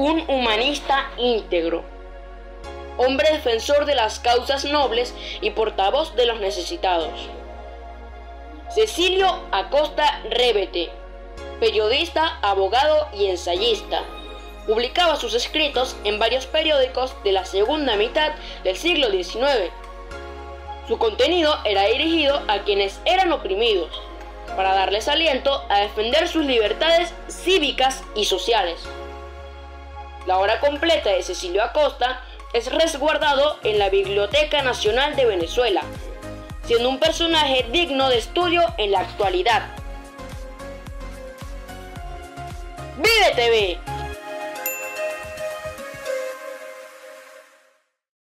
un humanista íntegro, hombre defensor de las causas nobles y portavoz de los necesitados. Cecilio Acosta Rebete, periodista, abogado y ensayista. Publicaba sus escritos en varios periódicos de la segunda mitad del siglo XIX. Su contenido era dirigido a quienes eran oprimidos, para darles aliento a defender sus libertades cívicas y sociales. La obra completa de Cecilio Acosta es resguardado en la Biblioteca Nacional de Venezuela, siendo un personaje digno de estudio en la actualidad. ¡Vive TV!